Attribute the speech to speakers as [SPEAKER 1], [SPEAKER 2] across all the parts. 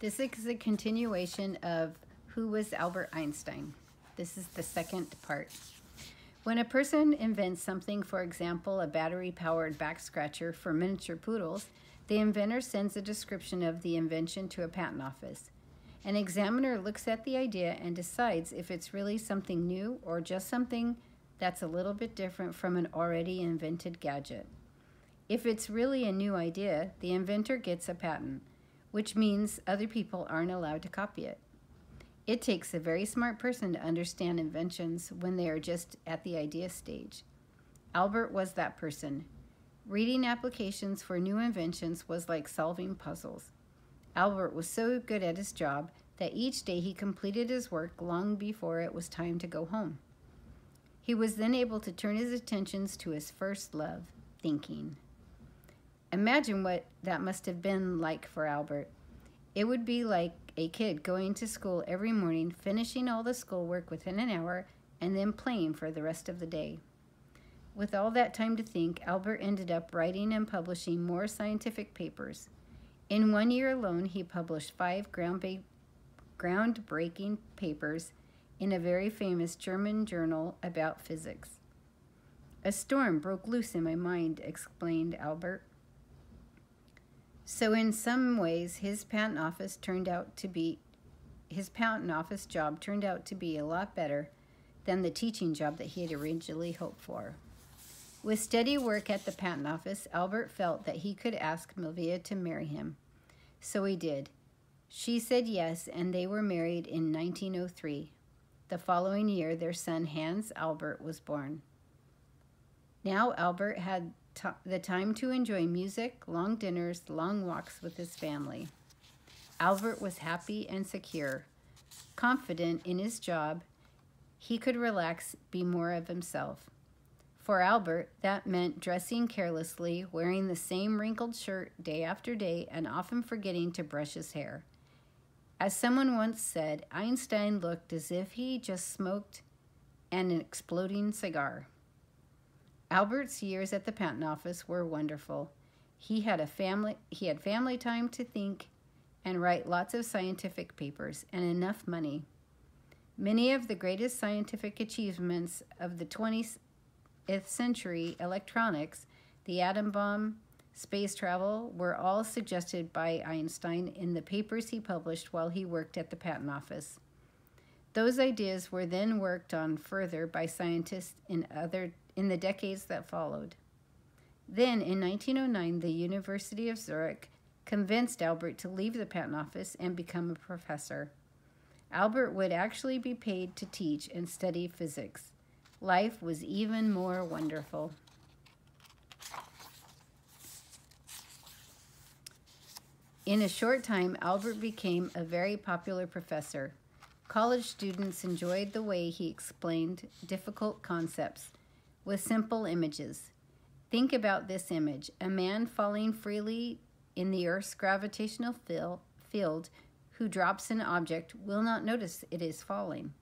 [SPEAKER 1] This is a continuation of Who was Albert Einstein? This is the second part. When a person invents something, for example, a battery powered back scratcher for miniature poodles, the inventor sends a description of the invention to a patent office. An examiner looks at the idea and decides if it's really something new or just something that's a little bit different from an already invented gadget. If it's really a new idea, the inventor gets a patent, which means other people aren't allowed to copy it. It takes a very smart person to understand inventions when they are just at the idea stage. Albert was that person. Reading applications for new inventions was like solving puzzles. Albert was so good at his job that each day he completed his work long before it was time to go home. He was then able to turn his attentions to his first love, thinking. Imagine what that must have been like for Albert. It would be like a kid going to school every morning, finishing all the schoolwork within an hour, and then playing for the rest of the day. With all that time to think, Albert ended up writing and publishing more scientific papers. In one year alone, he published five groundbreaking papers in a very famous German journal about physics. A storm broke loose in my mind, explained Albert. So in some ways, his patent office turned out to be his patent office job turned out to be a lot better than the teaching job that he had originally hoped for. With steady work at the patent office, Albert felt that he could ask Mileva to marry him. So he did. She said yes, and they were married in 1903. The following year, their son Hans Albert was born. Now Albert had the time to enjoy music, long dinners, long walks with his family. Albert was happy and secure. Confident in his job, he could relax, be more of himself. For Albert, that meant dressing carelessly, wearing the same wrinkled shirt day after day, and often forgetting to brush his hair. As someone once said, Einstein looked as if he just smoked an exploding cigar. Albert's years at the patent office were wonderful. He had a family he had family time to think and write lots of scientific papers and enough money. Many of the greatest scientific achievements of the 20th century, electronics, the atom bomb, space travel, were all suggested by Einstein in the papers he published while he worked at the patent office. Those ideas were then worked on further by scientists in other in the decades that followed. Then, in 1909, the University of Zurich convinced Albert to leave the patent office and become a professor. Albert would actually be paid to teach and study physics. Life was even more wonderful. In a short time, Albert became a very popular professor. College students enjoyed the way he explained difficult concepts with simple images. Think about this image a man falling freely in the Earth's gravitational field who drops an object will not notice it is falling.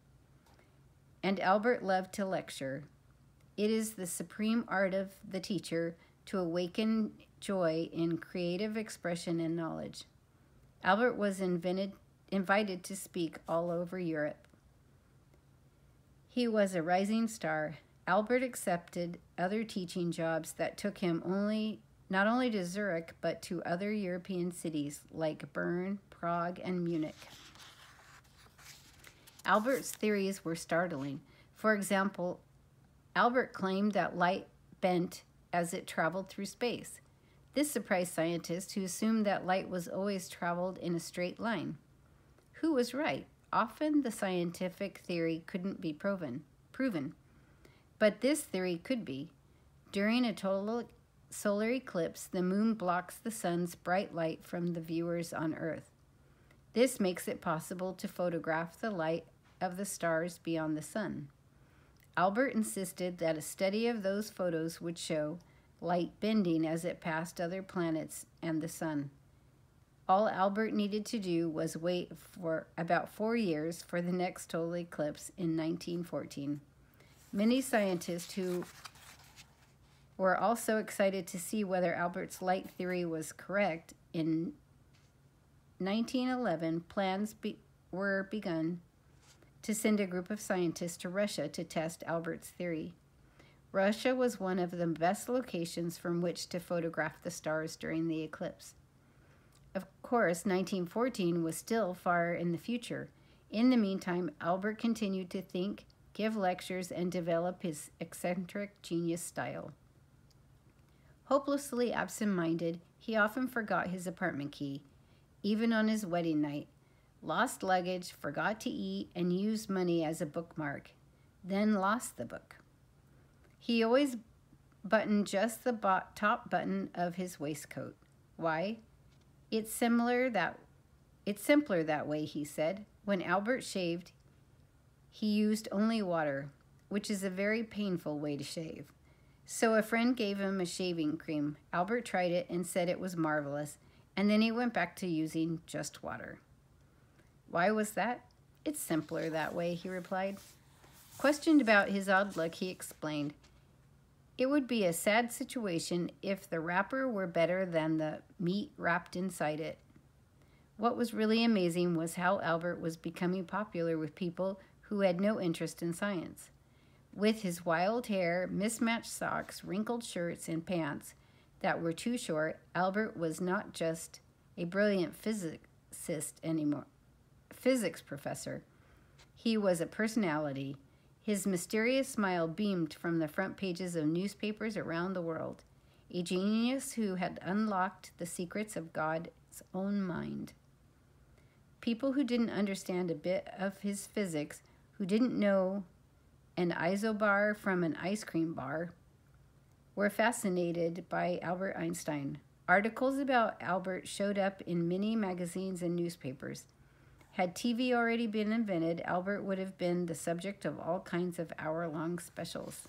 [SPEAKER 1] And Albert loved to lecture. It is the supreme art of the teacher to awaken joy in creative expression and knowledge. Albert was invented, invited to speak all over Europe. He was a rising star, Albert accepted other teaching jobs that took him only not only to Zurich but to other European cities like Bern, Prague, and Munich. Albert's theories were startling. For example, Albert claimed that light bent as it traveled through space. This surprised scientists who assumed that light was always traveled in a straight line. Who was right? Often the scientific theory couldn't be proven. proven. But this theory could be. During a total solar eclipse, the moon blocks the sun's bright light from the viewers on Earth. This makes it possible to photograph the light of the stars beyond the sun. Albert insisted that a study of those photos would show light bending as it passed other planets and the sun. All Albert needed to do was wait for about four years for the next total eclipse in 1914. Many scientists who were also excited to see whether Albert's light theory was correct in 1911, plans be- were begun to send a group of scientists to Russia to test Albert's theory. Russia was one of the best locations from which to photograph the stars during the eclipse. Of course, 1914 was still far in the future. In the meantime, Albert continued to think, give lectures, and develop his eccentric genius style. Hopelessly absent minded, he often forgot his apartment key, even on his wedding night, lost luggage, forgot to eat, and used money as a bookmark, then lost the book. He always buttoned just the top button of his waistcoat. Why? It's similar that it's simpler that way, he said. When Albert shaved, he used only water, which is a very painful way to shave. So a friend gave him a shaving cream. Albert tried it and said it was marvelous, and then he went back to using just water. Why was that? It's simpler that way, he replied. Questioned about his odd look, he explained. It would be a sad situation if the wrapper were better than the meat wrapped inside it. What was really amazing was how Albert was becoming popular with people who had no interest in science. With his wild hair, mismatched socks, wrinkled shirts, and pants that were too short, Albert was not just a brilliant physicist anymore, physics professor. He was a personality. His mysterious smile beamed from the front pages of newspapers around the world. A genius who had unlocked the secrets of God's own mind. People who didn't understand a bit of his physics, who didn't know an isobar from an ice cream bar, were fascinated by Albert Einstein. Articles about Albert showed up in many magazines and newspapers. Had TV already been invented, Albert would have been the subject of all kinds of hour long specials.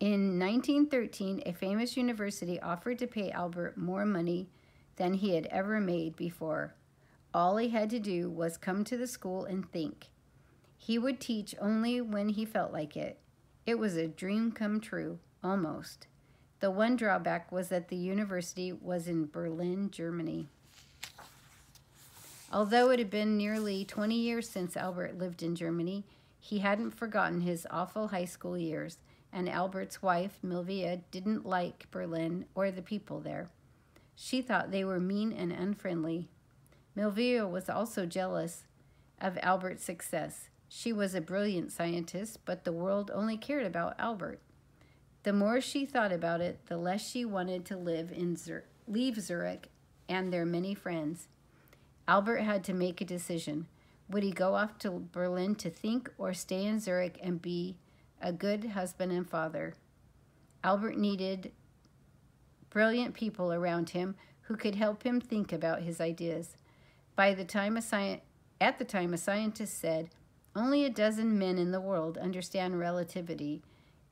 [SPEAKER 1] In 1913, a famous university offered to pay Albert more money than he had ever made before. All he had to do was come to the school and think. He would teach only when he felt like it. It was a dream come true, almost. The one drawback was that the university was in Berlin, Germany. Although it had been nearly 20 years since Albert lived in Germany, he hadn't forgotten his awful high school years, and Albert's wife, Mileva, didn't like Berlin or the people there. She thought they were mean and unfriendly. Mileva was also jealous of Albert's success. She was a brilliant scientist, but the world only cared about Albert. The more she thought about it, the less she wanted to live in Zur- leave Zurich and their many friends. Albert had to make a decision. Would he go off to Berlin to think or stay in Zurich and be a good husband and father? Albert needed brilliant people around him who could help him think about his ideas. By the time a at the time, a scientist said, only a dozen men in the world understand relativity,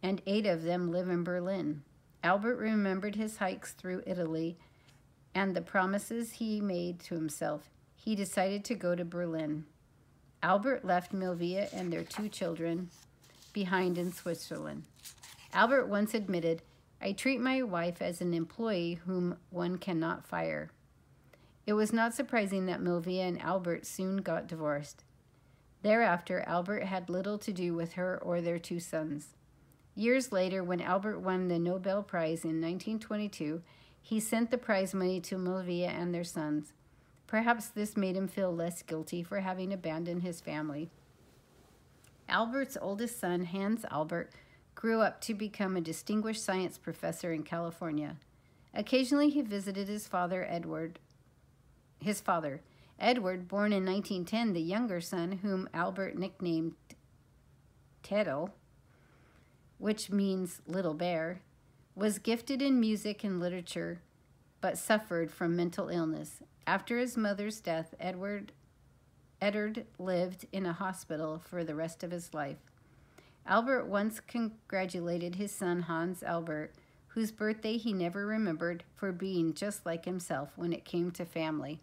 [SPEAKER 1] and eight of them live in Berlin. Albert remembered his hikes through Italy and the promises he made to himself. He decided to go to Berlin. Albert left Mileva and their two children behind in Switzerland. Albert once admitted I treat my wife as an employee whom one cannot fire. It was not surprising that Mileva and Albert soon got divorced. Thereafter, Albert had little to do with her or their two sons. Years later, when Albert won the Nobel Prize in 1922, he sent the prize money to Mileva and their sons. Perhaps this made him feel less guilty for having abandoned his family. Albert's oldest son, Hans Albert, grew up to become a distinguished science professor in California. Occasionally he visited his father Edward. His father, Edward, born in 1910, the younger son whom Albert nicknamed Tedel, which means little bear, was gifted in music and literature but suffered from mental illness. After his mother's death, Edward Eddard lived in a hospital for the rest of his life. Albert once congratulated his son Hans Albert, whose birthday he never remembered, for being just like himself when it came to family.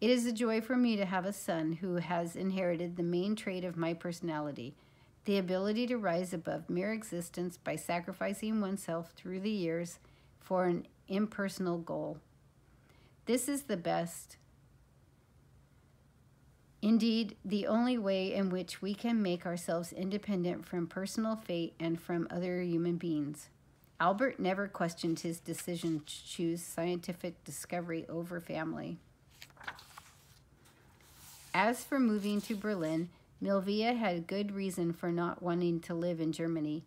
[SPEAKER 1] It is a joy for me to have a son who has inherited the main trait of my personality the ability to rise above mere existence by sacrificing oneself through the years for an impersonal goal. This is the best, indeed, the only way in which we can make ourselves independent from personal fate and from other human beings. Albert never questioned his decision to choose scientific discovery over family. As for moving to Berlin, Mileva had good reason for not wanting to live in Germany.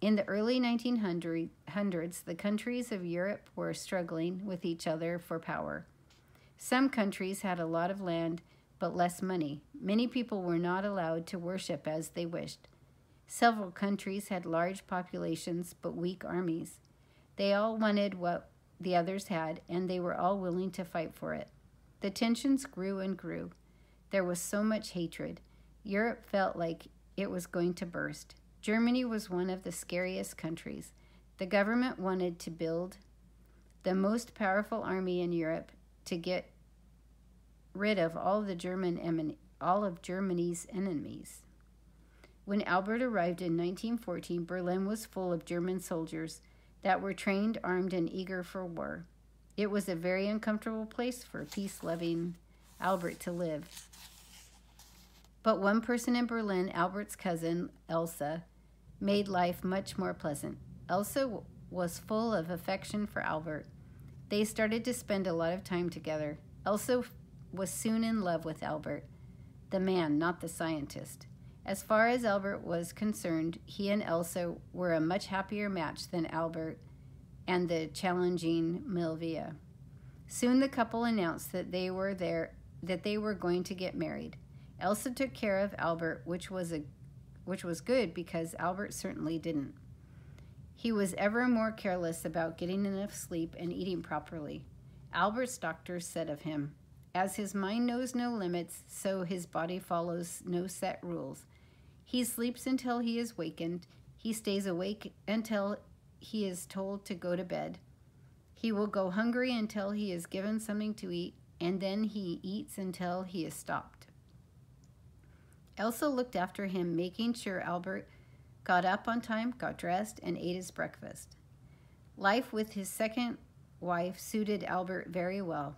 [SPEAKER 1] In the early 1900s, the countries of Europe were struggling with each other for power. Some countries had a lot of land but less money. Many people were not allowed to worship as they wished. Several countries had large populations but weak armies. They all wanted what the others had, and they were all willing to fight for it. The tensions grew and grew. There was so much hatred. Europe felt like it was going to burst. Germany was one of the scariest countries. The government wanted to build the most powerful army in Europe to get rid of all the German all of Germany's enemies. When Albert arrived in 1914, Berlin was full of German soldiers that were trained, armed, and eager for war. It was a very uncomfortable place for peace loving Albert to live. But one person in Berlin, Albert's cousin, Elsa, made life much more pleasant. Elsa was full of affection for Albert. They started to spend a lot of time together. Elsa was soon in love with Albert, the man, not the scientist. As far as Albert was concerned, he and Elsa were a much happier match than Albert and the challenging Mileva. Soon the couple announced that they were there that they were going to get married. Elsa took care of Albert, which was a which was good because Albert certainly didn't. He was ever more careless about getting enough sleep and eating properly. Albert's doctor said of him, As his mind knows no limits, so his body follows no set rules. He sleeps until he is wakened, he stays awake until he is told to go to bed. He will go hungry until he is given something to eat, and then he eats until he is stopped. Elsa looked after him, making sure Albert got up on time, got dressed, and ate his breakfast. Life with his second wife suited Albert very well.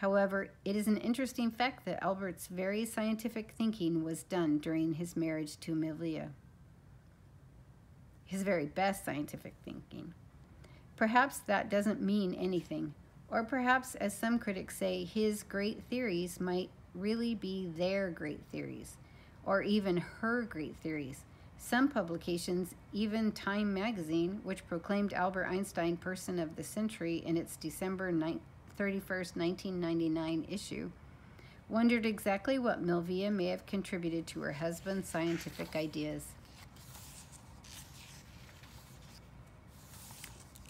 [SPEAKER 1] However, it is an interesting fact that Albert's very scientific thinking was done during his marriage to Mileva. His very best scientific thinking. Perhaps that doesn't mean anything, or perhaps, as some critics say, his great theories might really be their great theories or even her great theories. Some publications, even Time magazine, which proclaimed Albert Einstein Person of the Century in its December 31st, 1999 issue, wondered exactly what Mileva may have contributed to her husband's scientific ideas.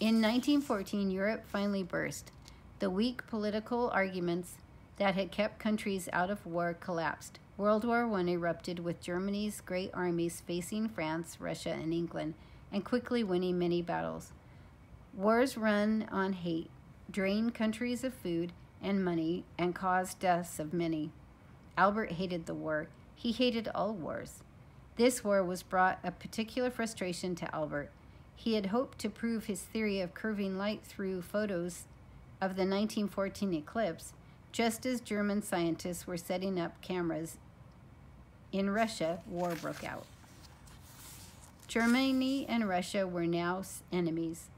[SPEAKER 1] In 1914, Europe finally burst. The weak political arguments that had kept countries out of war collapsed. World War I erupted with Germany's great armies facing France, Russia, and England, and quickly winning many battles. Wars run on hate, drain countries of food and money, and cause deaths of many. Albert hated the war. He hated all wars. This war was brought a particular frustration to Albert. He had hoped to prove his theory of curving light through photos of the 1914 eclipse, just as German scientists were setting up cameras in Russia, war broke out. Germany and Russia were now enemies.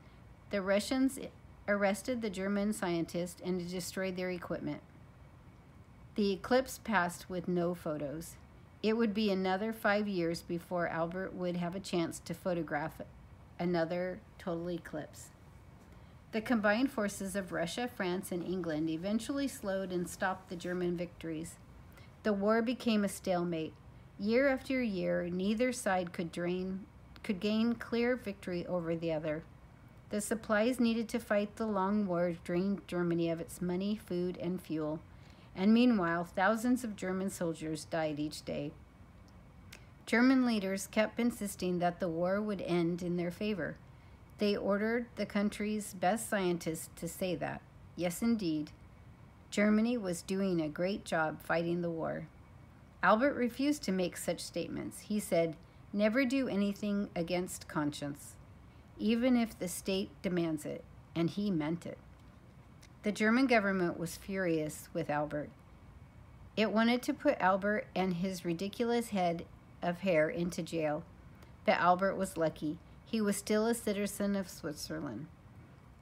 [SPEAKER 1] The Russians arrested the German scientists and destroyed their equipment. The eclipse passed with no photos. It would be another five years before Albert would have a chance to photograph another total eclipse. The combined forces of Russia, France, and England eventually slowed and stopped the German victories. The war became a stalemate. Year after year, neither side could drain could gain clear victory over the other. The supplies needed to fight the long war drained Germany of its money, food, and fuel. And meanwhile, thousands of German soldiers died each day. German leaders kept insisting that the war would end in their favor. They ordered the country's best scientists to say that. Yes, indeed. Germany was doing a great job fighting the war. Albert refused to make such statements. He said, Never do anything against conscience, even if the state demands it, and he meant it. The German government was furious with Albert. It wanted to put Albert and his ridiculous head of hair into jail, but Albert was lucky. He was still a citizen of Switzerland.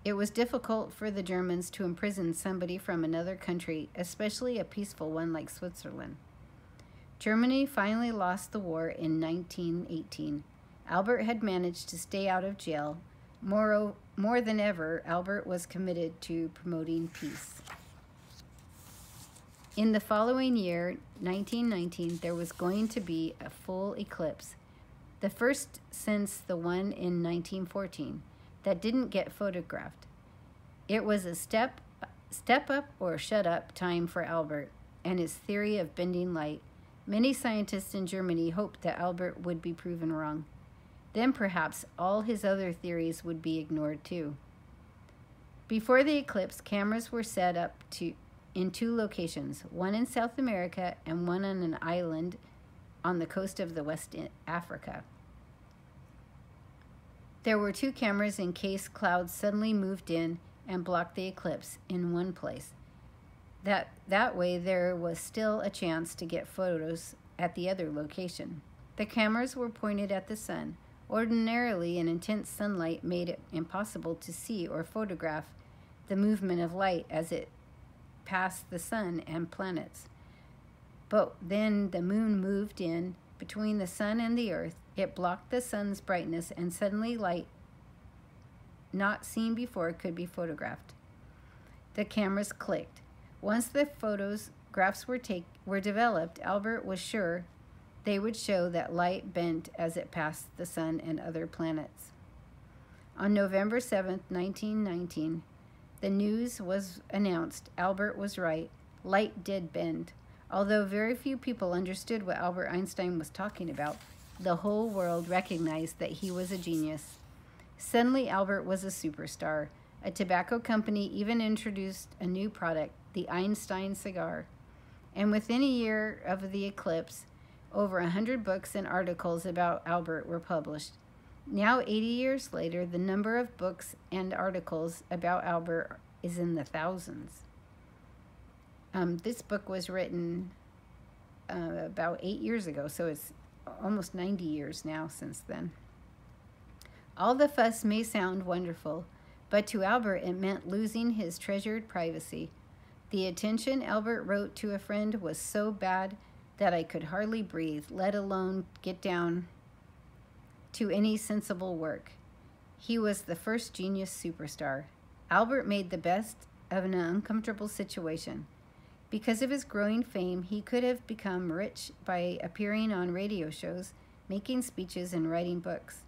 [SPEAKER 1] It was difficult for the Germans to imprison somebody from another country, especially a peaceful one like Switzerland. Germany finally lost the war in 1918. Albert had managed to stay out of jail. More, more than ever, Albert was committed to promoting peace. In the following year, 1919, there was going to be a full eclipse, the first since the one in 1914 that didn't get photographed. It was a step step up or shut up time for Albert and his theory of bending light. Many scientists in Germany hoped that Albert would be proven wrong. Then perhaps all his other theories would be ignored too. Before the eclipse, cameras were set up to in two locations, one in South America and one on an island on the coast of the West Africa. There were two cameras in case clouds suddenly moved in and blocked the eclipse in one place. That, that way, there was still a chance to get photos at the other location. The cameras were pointed at the sun. Ordinarily, an intense sunlight made it impossible to see or photograph the movement of light as it passed the sun and planets. But then the moon moved in between the sun and the earth it blocked the sun's brightness, and suddenly light not seen before could be photographed. The cameras clicked. Once the photographs were, take, were developed, Albert was sure they would show that light bent as it passed the sun and other planets. On November 7, 1919, the news was announced. Albert was right. Light did bend. Although very few people understood what Albert Einstein was talking about, the whole world recognized that he was a genius. Suddenly, Albert was a superstar. A tobacco company even introduced a new product, the Einstein cigar. And within a year of the eclipse, over a hundred books and articles about Albert were published. Now, 80 years later, the number of books and articles about Albert is in the thousands. Um, this book was written uh, about eight years ago, so it's almost 90 years now since then. All the fuss may sound wonderful, but to Albert it meant losing his treasured privacy. The attention Albert wrote to a friend was so bad that I could hardly breathe, let alone get down to any sensible work. He was the first genius superstar. Albert made the best of an uncomfortable situation. Because of his growing fame, he could have become rich by appearing on radio shows, making speeches, and writing books.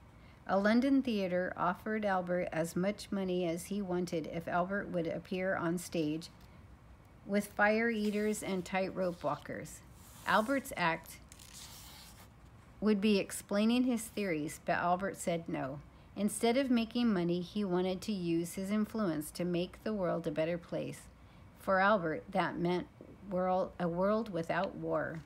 [SPEAKER 1] A London theater offered Albert as much money as he wanted if Albert would appear on stage with fire eaters and tightrope walkers. Albert's act would be explaining his theories, but Albert said no. Instead of making money, he wanted to use his influence to make the world a better place. For Albert, that meant world, a world without war.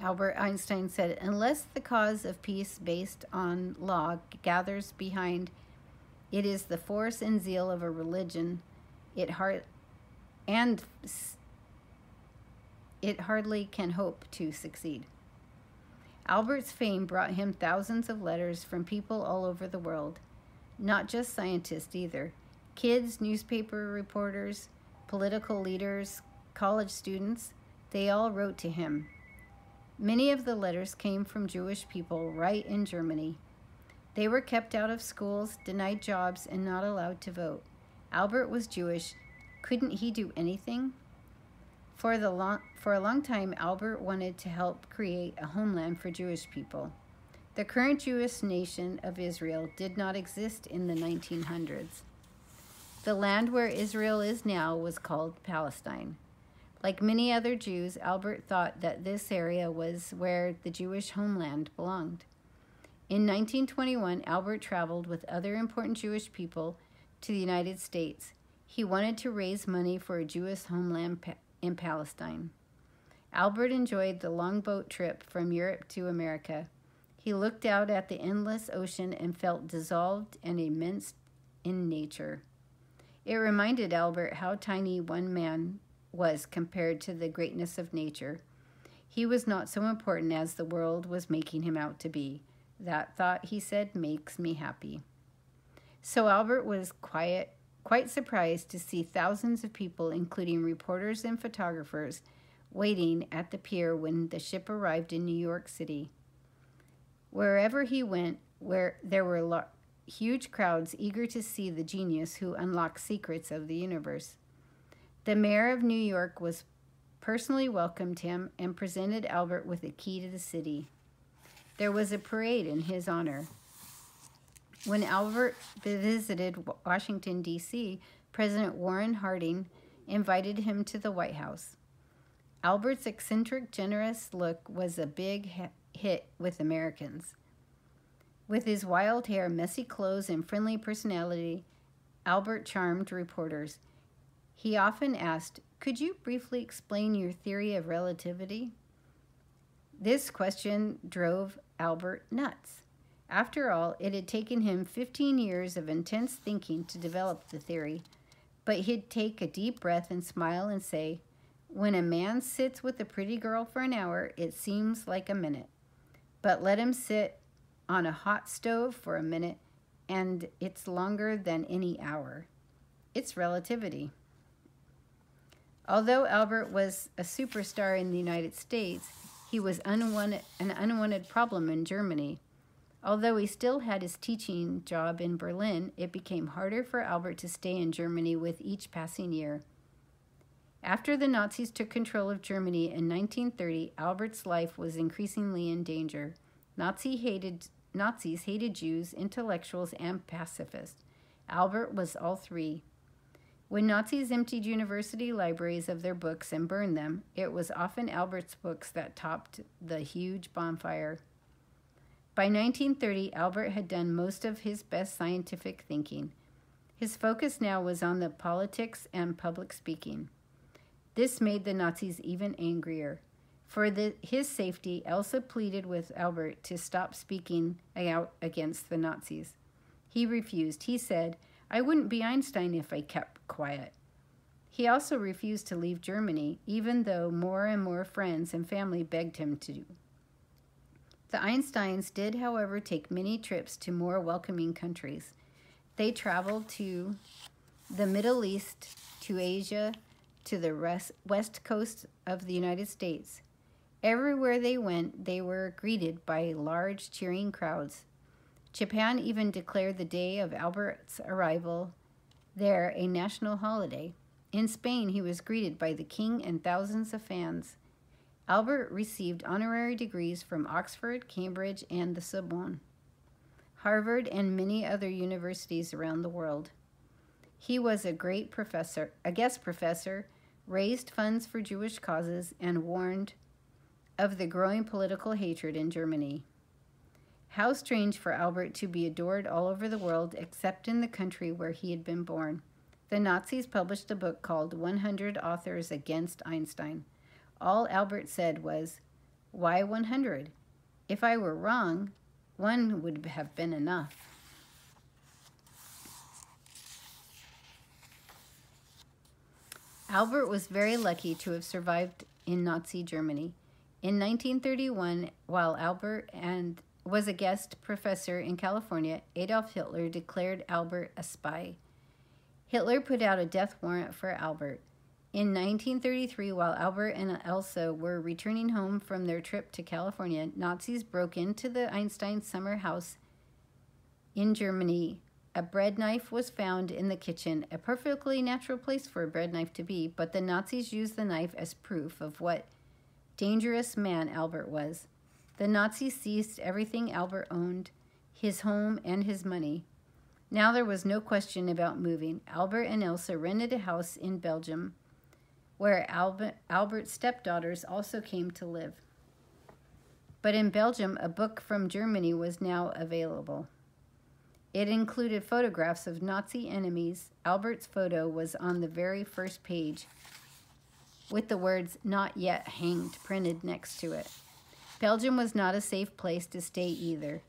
[SPEAKER 1] Albert Einstein said, unless the cause of peace based on law gathers behind it is the force and zeal of a religion, it hard and it hardly can hope to succeed. Albert's fame brought him thousands of letters from people all over the world, not just scientists either. Kids, newspaper reporters, political leaders, college students, they all wrote to him. Many of the letters came from Jewish people right in Germany. They were kept out of schools, denied jobs, and not allowed to vote. Albert was Jewish. Couldn't he do anything? For, the long, for a long time, Albert wanted to help create a homeland for Jewish people. The current Jewish nation of Israel did not exist in the 1900s. The land where Israel is now was called Palestine. Like many other Jews, Albert thought that this area was where the Jewish homeland belonged. In 1921, Albert traveled with other important Jewish people to the United States. He wanted to raise money for a Jewish homeland in Palestine. Albert enjoyed the long boat trip from Europe to America. He looked out at the endless ocean and felt dissolved and immense in nature. It reminded Albert how tiny one man was compared to the greatness of nature. He was not so important as the world was making him out to be. That thought, he said, makes me happy. So Albert was quiet, quite surprised to see thousands of people, including reporters and photographers, waiting at the pier when the ship arrived in New York City. Wherever he went, where there were huge crowds eager to see the genius who unlocked secrets of the universe. The mayor of New York was personally welcomed him and presented Albert with a key to the city. There was a parade in his honor. When Albert visited Washington, D.C., President Warren Harding invited him to the White House. Albert's eccentric, generous look was a big hit with Americans. With his wild hair, messy clothes, and friendly personality, Albert charmed reporters. He often asked, Could you briefly explain your theory of relativity? This question drove Albert nuts. After all, it had taken him 15 years of intense thinking to develop the theory, but he'd take a deep breath and smile and say, When a man sits with a pretty girl for an hour, it seems like a minute. But let him sit on a hot stove for a minute, and it's longer than any hour. It's relativity. Although Albert was a superstar in the United States, he was unwanted, an unwanted problem in Germany. Although he still had his teaching job in Berlin, it became harder for Albert to stay in Germany with each passing year. After the Nazis took control of Germany in 1930, Albert's life was increasingly in danger. Nazi hated, Nazis hated Jews, intellectuals, and pacifists. Albert was all three. When Nazis emptied university libraries of their books and burned them, it was often Albert's books that topped the huge bonfire. By 1930, Albert had done most of his best scientific thinking. His focus now was on the politics and public speaking. This made the Nazis even angrier. For the, his safety, Elsa pleaded with Albert to stop speaking out against the Nazis. He refused. He said, I wouldn't be Einstein if I kept quiet. He also refused to leave Germany, even though more and more friends and family begged him to. The Einsteins did, however, take many trips to more welcoming countries. They traveled to the Middle East, to Asia, to the west coast of the United States. Everywhere they went, they were greeted by large cheering crowds. Japan even declared the day of Albert's arrival there a national holiday. In Spain, he was greeted by the king and thousands of fans. Albert received honorary degrees from Oxford, Cambridge, and the Sorbonne, Harvard, and many other universities around the world. He was a great professor, a guest professor, raised funds for Jewish causes, and warned of the growing political hatred in Germany. How strange for Albert to be adored all over the world except in the country where he had been born. The Nazis published a book called 100 Authors Against Einstein. All Albert said was, Why 100? If I were wrong, one would have been enough. Albert was very lucky to have survived in Nazi Germany. In 1931, while Albert and was a guest professor in California, Adolf Hitler declared Albert a spy. Hitler put out a death warrant for Albert. In 1933, while Albert and Elsa were returning home from their trip to California, Nazis broke into the Einstein summer house in Germany. A bread knife was found in the kitchen, a perfectly natural place for a bread knife to be, but the Nazis used the knife as proof of what dangerous man Albert was. The Nazis seized everything Albert owned, his home, and his money. Now there was no question about moving. Albert and Elsa rented a house in Belgium, where Albert, Albert's stepdaughters also came to live. But in Belgium, a book from Germany was now available. It included photographs of Nazi enemies. Albert's photo was on the very first page. with the words not yet hanged printed next to it. Belgium was not a safe place to stay either.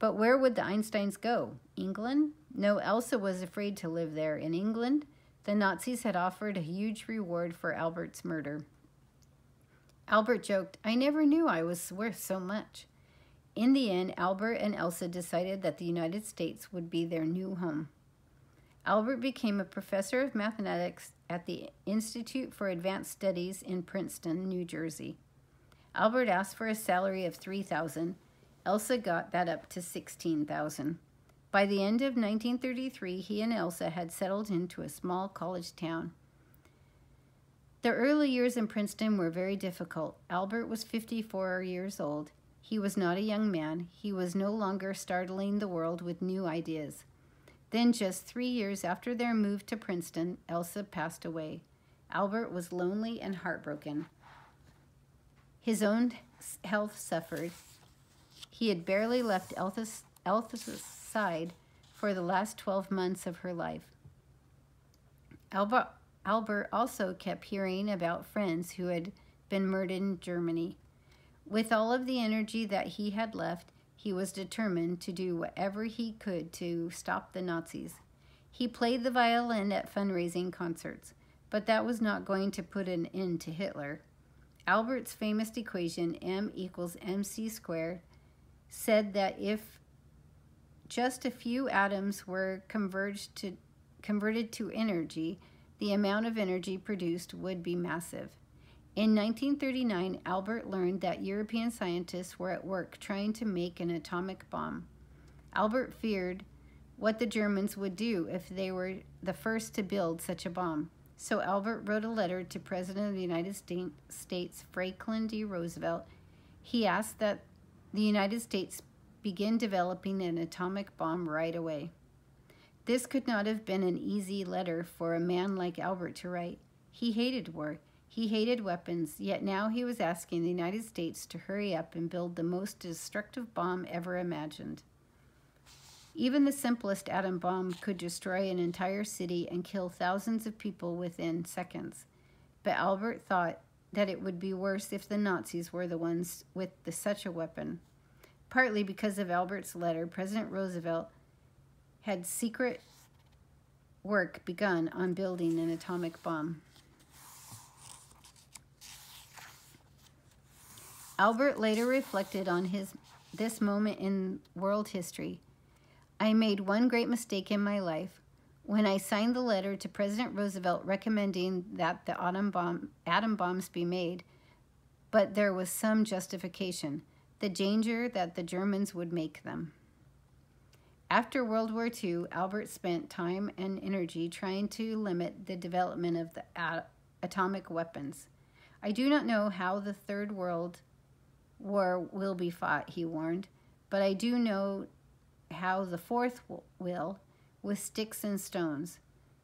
[SPEAKER 1] But where would the Einsteins go? England? No, Elsa was afraid to live there. In England, the Nazis had offered a huge reward for Albert's murder. Albert joked, I never knew I was worth so much. In the end, Albert and Elsa decided that the United States would be their new home. Albert became a professor of mathematics at the Institute for Advanced Studies in Princeton, New Jersey. Albert asked for a salary of 3000 Elsa got that up to 16,000. By the end of 1933, he and Elsa had settled into a small college town. The early years in Princeton were very difficult. Albert was 54 years old. He was not a young man. He was no longer startling the world with new ideas. Then, just three years after their move to Princeton, Elsa passed away. Albert was lonely and heartbroken. His own health suffered. He had barely left Elsa's, Elsa's side for the last 12 months of her life. Albert, Albert also kept hearing about friends who had been murdered in Germany. With all of the energy that he had left, he was determined to do whatever he could to stop the Nazis. He played the violin at fundraising concerts, but that was not going to put an end to Hitler. Albert's famous equation, m equals mc squared, said that if just a few atoms were converged to, converted to energy, the amount of energy produced would be massive. In 1939, Albert learned that European scientists were at work trying to make an atomic bomb. Albert feared what the Germans would do if they were the first to build such a bomb. So Albert wrote a letter to President of the United States, Franklin D. Roosevelt. He asked that the United States begin developing an atomic bomb right away. This could not have been an easy letter for a man like Albert to write. He hated war. He hated weapons, yet now he was asking the United States to hurry up and build the most destructive bomb ever imagined. Even the simplest atom bomb could destroy an entire city and kill thousands of people within seconds. But Albert thought that it would be worse if the Nazis were the ones with the, such a weapon. Partly because of Albert's letter, President Roosevelt had secret work begun on building an atomic bomb. Albert later reflected on his this moment in world history. I made one great mistake in my life when I signed the letter to President Roosevelt recommending that the atom, bomb, atom bombs be made, but there was some justification the danger that the Germans would make them. After World War II, Albert spent time and energy trying to limit the development of the atomic weapons. I do not know how the Third World War will be fought, he warned, but I do know how the Fourth will, with sticks and stones.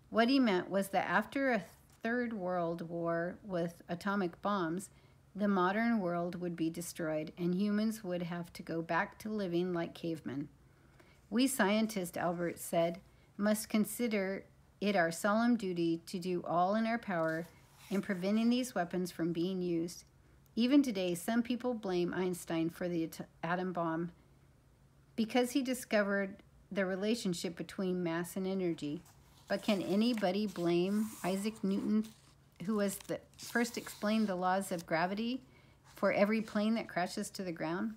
[SPEAKER 1] What he meant was that after a Third World War with atomic bombs, the modern world would be destroyed and humans would have to go back to living like cavemen. We scientists, Albert said, must consider it our solemn duty to do all in our power in preventing these weapons from being used. Even today, some people blame Einstein for the atom bomb because he discovered the relationship between mass and energy. But can anybody blame Isaac Newton who was the first explained the laws of gravity for every plane that crashes to the ground.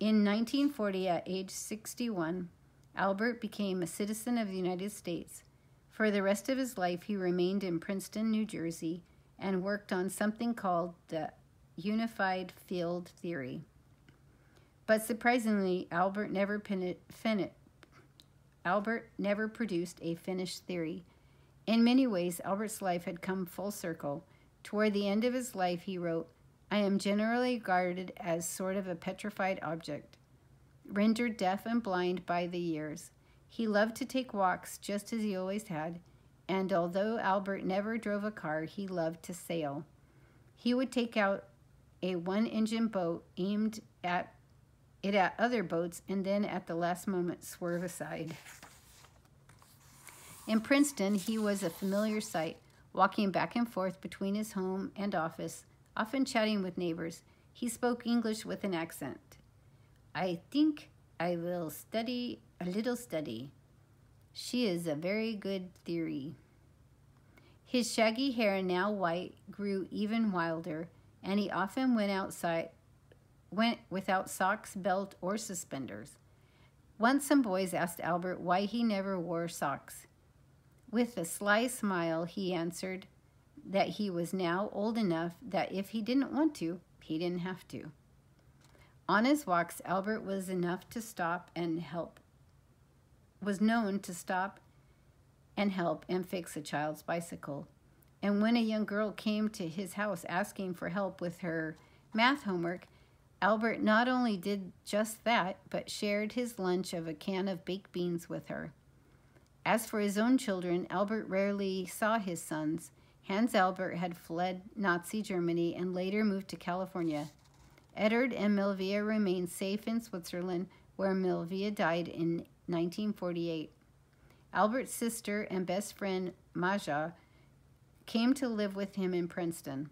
[SPEAKER 1] In 1940, at age 61, Albert became a citizen of the United States. For the rest of his life, he remained in Princeton, New Jersey, and worked on something called the Unified Field Theory. But surprisingly, Albert never, Albert never produced a finished theory. In many ways, Albert's life had come full circle. Toward the end of his life, he wrote, I am generally regarded as sort of a petrified object, rendered deaf and blind by the years. He loved to take walks just as he always had, and although Albert never drove a car, he loved to sail. He would take out a one engine boat aimed at it at other boats and then at the last moment swerve aside. In Princeton, he was a familiar sight. walking back and forth between his home and office, often chatting with neighbors. He spoke English with an accent. I think I will study a little study. She is a very good theory. His shaggy hair, now white, grew even wilder, and he often went outside went without socks, belt, or suspenders. Once some boys asked Albert why he never wore socks. With a sly smile, he answered that he was now old enough that if he didn't want to, he didn't have to. On his walks, Albert was enough to stop and help, was known to stop and help and fix a child's bicycle. And when a young girl came to his house asking for help with her math homework, Albert not only did just that, but shared his lunch of a can of baked beans with her. As for his own children, Albert rarely saw his sons. Hans Albert had fled Nazi Germany and later moved to California. Edward and Mileva remained safe in Switzerland, where Mileva died in 1948. Albert's sister and best friend, Maja, came to live with him in Princeton.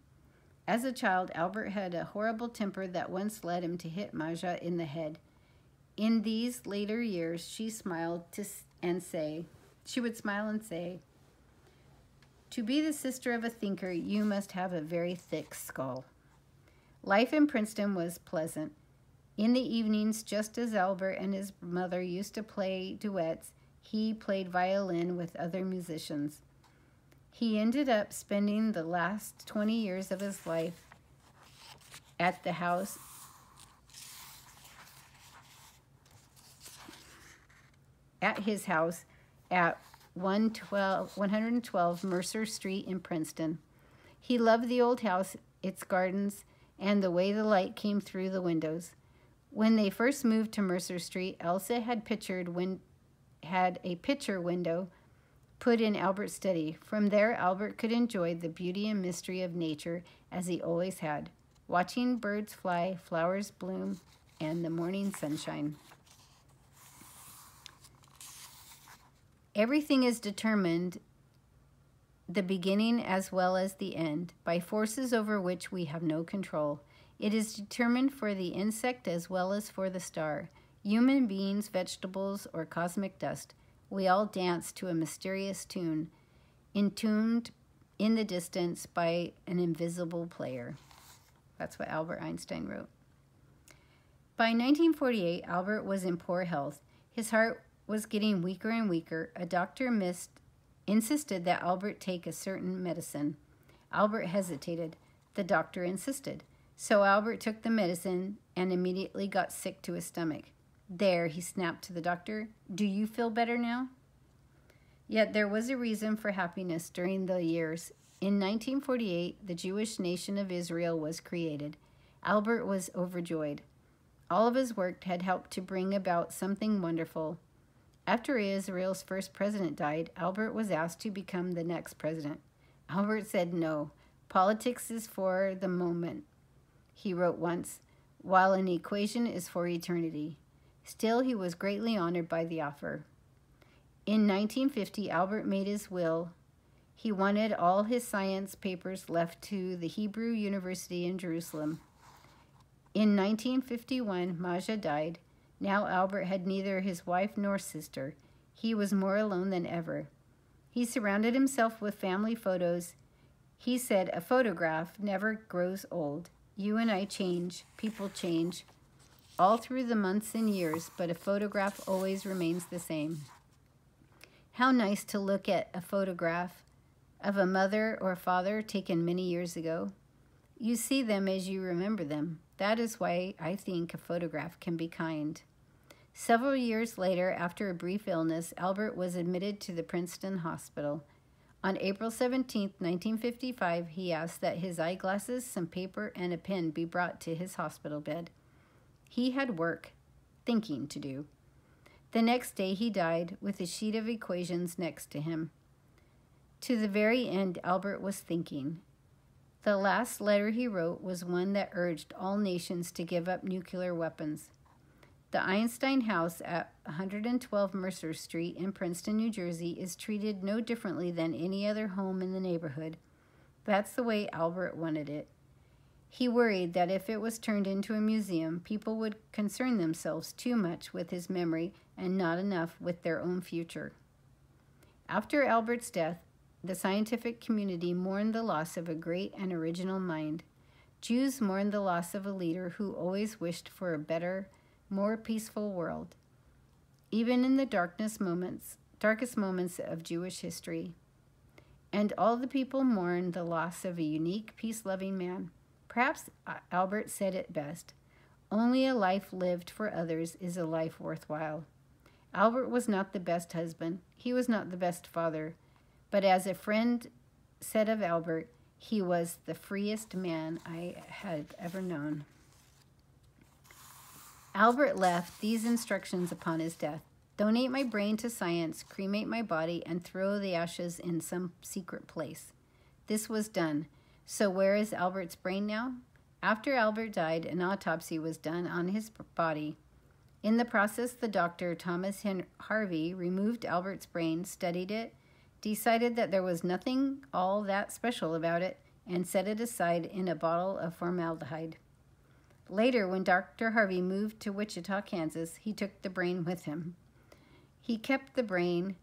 [SPEAKER 1] As a child, Albert had a horrible temper that once led him to hit Maja in the head. In these later years, she smiled to, and say, she would smile and say, To be the sister of a thinker, you must have a very thick skull. Life in Princeton was pleasant. In the evenings, just as Albert and his mother used to play duets, he played violin with other musicians. He ended up spending the last 20 years of his life at the house at his house at 112, 112 Mercer Street in Princeton. He loved the old house, its gardens, and the way the light came through the windows. When they first moved to Mercer Street, Elsa had pictured when had a picture window put in Albert's study. From there, Albert could enjoy the beauty and mystery of nature as he always had, watching birds fly, flowers bloom, and the morning sunshine. Everything is determined, the beginning as well as the end, by forces over which we have no control. It is determined for the insect as well as for the star, human beings, vegetables, or cosmic dust. We all dance to a mysterious tune, intuned in the distance by an invisible player. That's what Albert Einstein wrote. By 1948, Albert was in poor health. His heart was getting weaker and weaker. A doctor missed, insisted that Albert take a certain medicine. Albert hesitated. The doctor insisted. So Albert took the medicine and immediately got sick to his stomach. There, he snapped to the doctor. Do you feel better now? Yet there was a reason for happiness during the years. In 1948, the Jewish nation of Israel was created. Albert was overjoyed. All of his work had helped to bring about something wonderful. After Israel's first president died, Albert was asked to become the next president. Albert said no. Politics is for the moment, he wrote once, while an equation is for eternity. Still, he was greatly honored by the offer. In 1950, Albert made his will. He wanted all his science papers left to the Hebrew University in Jerusalem. In 1951, Maja died. Now Albert had neither his wife nor sister. He was more alone than ever. He surrounded himself with family photos. He said, A photograph never grows old. You and I change, people change all through the months and years, but a photograph always remains the same. How nice to look at a photograph of a mother or father taken many years ago. You see them as you remember them. That is why I think a photograph can be kind. Several years later, after a brief illness, Albert was admitted to the Princeton Hospital. On April 17, 1955, he asked that his eyeglasses, some paper, and a pen be brought to his hospital bed. He had work, thinking to do. The next day he died with a sheet of equations next to him. To the very end, Albert was thinking. The last letter he wrote was one that urged all nations to give up nuclear weapons. The Einstein House at 112 Mercer Street in Princeton, New Jersey is treated no differently than any other home in the neighborhood. That's the way Albert wanted it. He worried that if it was turned into a museum, people would concern themselves too much with his memory and not enough with their own future. After Albert's death, the scientific community mourned the loss of a great and original mind. Jews mourned the loss of a leader who always wished for a better, more peaceful world. Even in the darkness moments, darkest moments of Jewish history. And all the people mourned the loss of a unique, peace-loving man. Perhaps uh, Albert said it best. Only a life lived for others is a life worthwhile. Albert was not the best husband. He was not the best father. But as a friend said of Albert, he was the freest man I had ever known. Albert left these instructions upon his death. Donate my brain to science, cremate my body, and throw the ashes in some secret place. This was done. So, where is Albert's brain now? After Albert died, an autopsy was done on his body. In the process, the doctor, Thomas Harvey, removed Albert's brain, studied it, decided that there was nothing all that special about it, and set it aside in a bottle of formaldehyde. Later, when Dr. Harvey moved to Wichita, Kansas, he took the brain with him. He kept the brain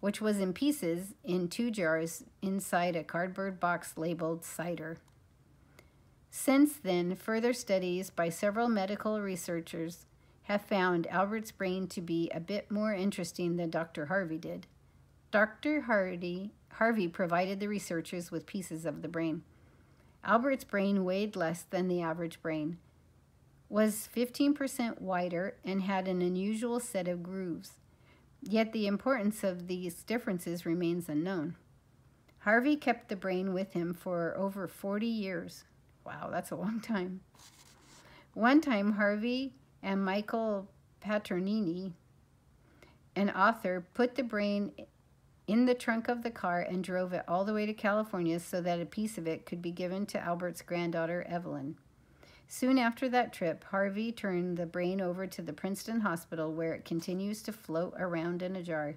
[SPEAKER 1] which was in pieces in two jars inside a cardboard box labeled cider. Since then, further studies by several medical researchers have found Albert's brain to be a bit more interesting than Dr. Harvey did. Dr. Hardy, Harvey provided the researchers with pieces of the brain. Albert's brain weighed less than the average brain, was 15% wider, and had an unusual set of grooves. Yet the importance of these differences remains unknown. Harvey kept the brain with him for over 40 years. Wow, that's a long time. One time, Harvey and Michael Paterniti, an author, put the brain in the trunk of the car and drove it all the way to California so that a piece of it could be given to Albert's granddaughter, Evelyn. Soon after that trip, Harvey turned the brain over to the Princeton Hospital where it continues to float around in a jar.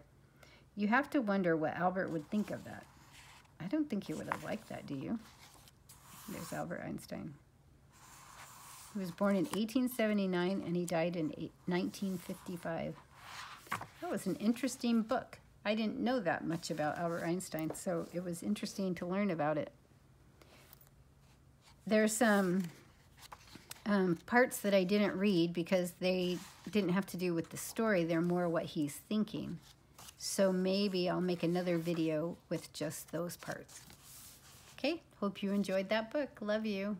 [SPEAKER 1] You have to wonder what Albert would think of that. I don't think he would have liked that, do you? There's Albert Einstein. He was born in 1879 and he died in 1955. That was an interesting book. I didn't know that much about Albert Einstein, so it was interesting to learn about it. There's some um, parts that I didn't read because they didn't have to do with the story. They're more what he's thinking. So maybe I'll make another video with just those parts. Okay, hope you enjoyed that book. Love you.